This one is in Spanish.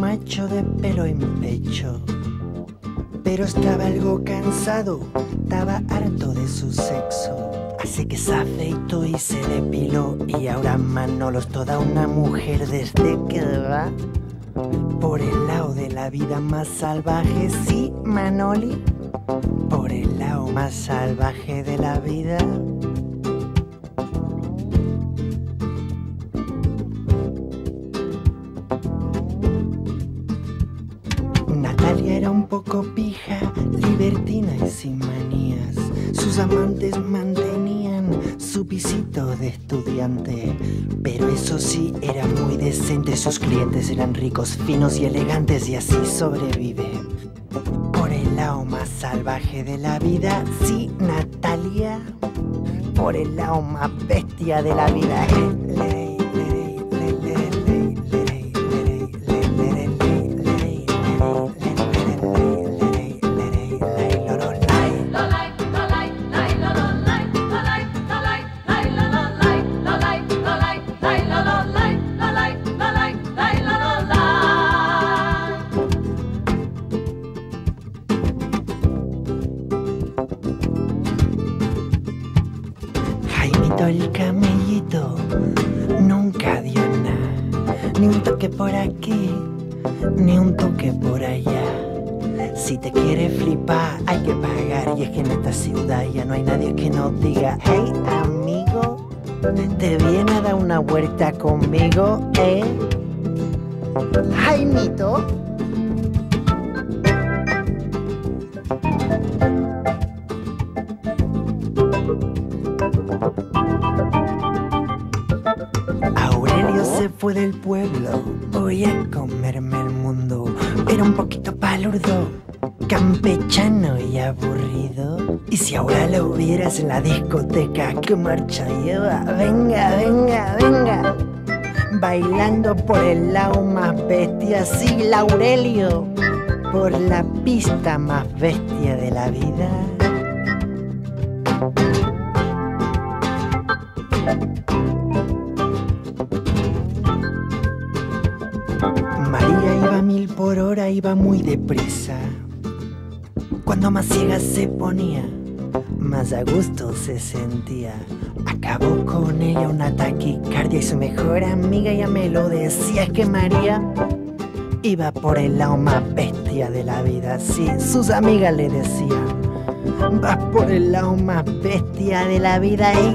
macho de pelo en pecho. Pero estaba algo cansado, estaba harto de su sexo. Así que se afeitó y se depiló. Y ahora Manolo es toda una mujer desde que va por el lado de la vida más salvaje. Sí, Manoli, por el lado más salvaje de la vida. Poco pija, libertina y sin manías. Sus amantes mantenían su pisito de estudiante. Pero eso sí, era muy decente. Sus clientes eran ricos, finos y elegantes y así sobrevive. Por el lado más salvaje de la vida, sí, Natalia. Por el lado más bestia de la vida. eh, El camellito nunca dio nada, ni un toque por aquí, ni un toque por allá. Si te quieres flipar hay que pagar y es que en esta ciudad ya no hay nadie que nos diga, hey amigo, te viene a dar una vuelta conmigo, eh. Jaimito. Se fue del pueblo, voy a comerme el mundo. Era un poquito palurdo, campechano y aburrido. Y si ahora lo hubieras en la discoteca, ¿qué marcha lleva? Venga, venga, venga. Bailando por el lado más bestia, sí, Aurelio. Por la pista más bestia de la vida. Iba a mil por hora, iba muy deprisa. Cuando más ciega se ponía, más a gusto se sentía. Acabó con ella una taquicardia y su mejor amiga ya me lo decía. Que María iba por el lado más bestia de la vida. Sí, sus amigas le decían. Vas por el lado más bestia de la vida y